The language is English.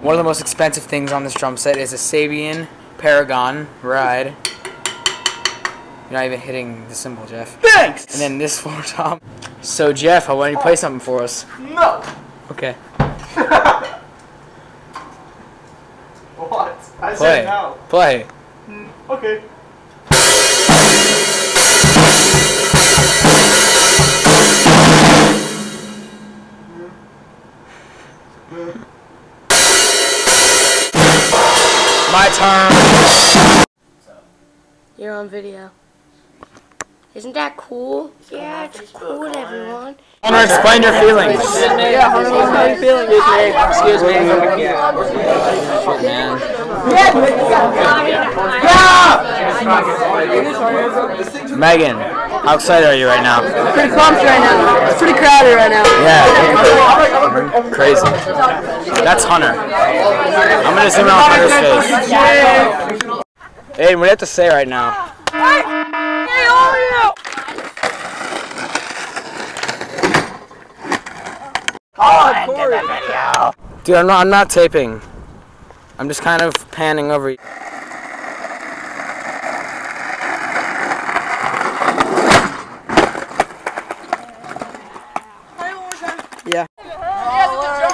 One of the most expensive things on this drum set is a Sabian Paragon ride. You're not even hitting the cymbal, Jeff. Thanks! And then this floor tom. So Jeff, why don't you play something for us? No! Okay. What? I Play. said no. Play. Mm, okay. My turn. You're on video. Isn't that cool? Yeah, it's cool, everyone. Hunter, explain your feelings. Yeah, how are you feeling? Excuse me. Shit, man. Megan, how excited are you right now? Pretty pumped right now. It's pretty crowded right now. Yeah, crazy. That's Hunter. I'm gonna zoom on Hunter's face. Hey, what do you have to say right now? Dude, I'm not. I'm not taping. I'm just kind of panning over. you. He hasn't